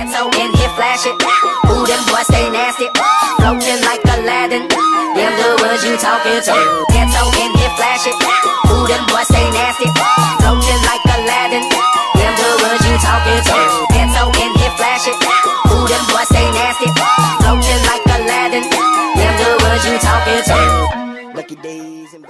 Ghetto in here it. Ooh, them boys stay nasty. Floating like Aladdin. Them the ones you talking to. Ghetto in here it. Ooh, them boys stay nasty. Floating like Aladdin. Them the ones you talking to. Ghetto in here it. Ooh, them boys stay nasty. Floating like Aladdin. Them the ones you talking to. Lucky days and